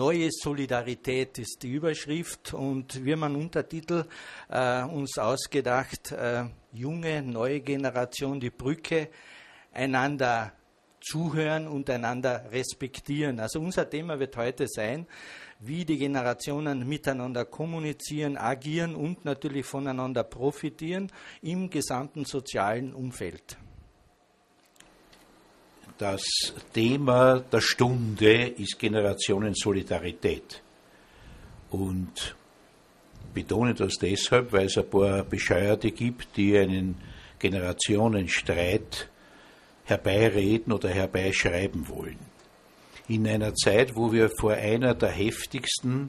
Neue Solidarität ist die Überschrift und wir haben einen Untertitel äh, uns ausgedacht, äh, junge, neue Generation, die Brücke, einander zuhören und einander respektieren. Also unser Thema wird heute sein, wie die Generationen miteinander kommunizieren, agieren und natürlich voneinander profitieren im gesamten sozialen Umfeld. Das Thema der Stunde ist Generationensolidarität. Und betone das deshalb, weil es ein paar Bescheuerte gibt, die einen Generationenstreit herbeireden oder herbeischreiben wollen. In einer Zeit, wo wir vor einer der heftigsten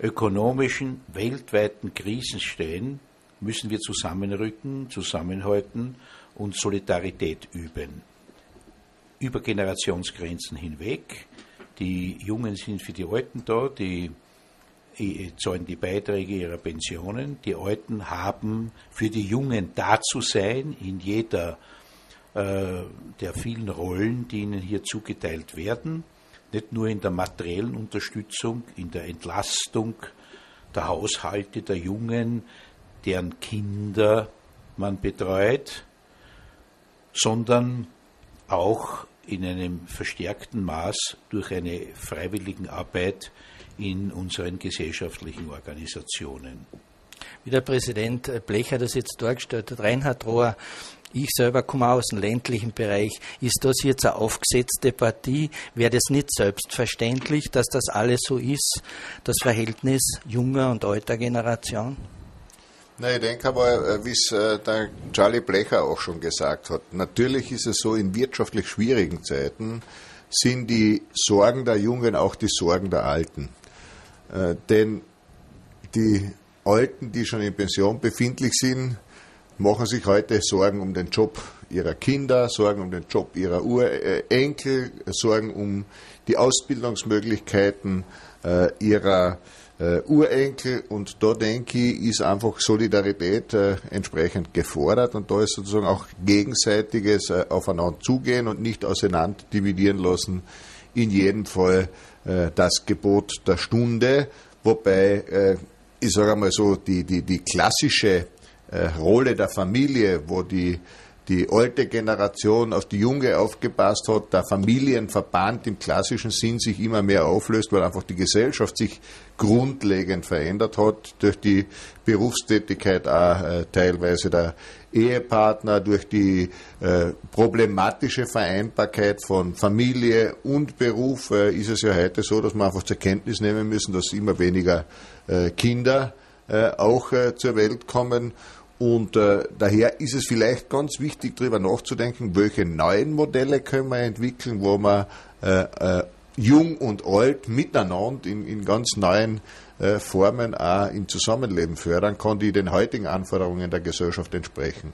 ökonomischen weltweiten Krisen stehen, müssen wir zusammenrücken, zusammenhalten und Solidarität üben über Generationsgrenzen hinweg. Die Jungen sind für die Alten da, die zahlen die Beiträge ihrer Pensionen. Die Alten haben für die Jungen da zu sein in jeder äh, der vielen Rollen, die ihnen hier zugeteilt werden. Nicht nur in der materiellen Unterstützung, in der Entlastung der Haushalte der Jungen, deren Kinder man betreut, sondern auch in einem verstärkten Maß durch eine freiwillige Arbeit in unseren gesellschaftlichen Organisationen. Wie der Präsident Blecher das jetzt dargestellt hat, Reinhard Rohr, ich selber komme aus dem ländlichen Bereich. Ist das jetzt eine aufgesetzte Partie? Wäre das nicht selbstverständlich, dass das alles so ist, das Verhältnis junger und alter Generation? Na, ich denke aber, äh, wie es äh, der Charlie Blecher auch schon gesagt hat, natürlich ist es so, in wirtschaftlich schwierigen Zeiten sind die Sorgen der Jungen auch die Sorgen der Alten. Äh, denn die Alten, die schon in Pension befindlich sind, machen sich heute Sorgen um den Job ihrer Kinder, Sorgen um den Job ihrer Urenkel, Sorgen um die Ausbildungsmöglichkeiten ihrer äh, Urenkel und da denke ich, ist einfach Solidarität äh, entsprechend gefordert und da ist sozusagen auch gegenseitiges äh, Aufeinander zugehen und nicht auseinander dividieren lassen, in jedem Fall äh, das Gebot der Stunde, wobei äh, ich sage einmal so, die, die, die klassische äh, Rolle der Familie, wo die die alte Generation auf die junge aufgepasst hat, der Familienverband im klassischen Sinn sich immer mehr auflöst, weil einfach die Gesellschaft sich grundlegend verändert hat durch die Berufstätigkeit auch äh, teilweise der Ehepartner, durch die äh, problematische Vereinbarkeit von Familie und Beruf äh, ist es ja heute so, dass wir einfach zur Kenntnis nehmen müssen, dass immer weniger äh, Kinder äh, auch äh, zur Welt kommen und äh, daher ist es vielleicht ganz wichtig, darüber nachzudenken, welche neuen Modelle können wir entwickeln, wo man äh, äh, jung und alt miteinander in, in ganz neuen äh, Formen auch im Zusammenleben fördern kann, die den heutigen Anforderungen der Gesellschaft entsprechen.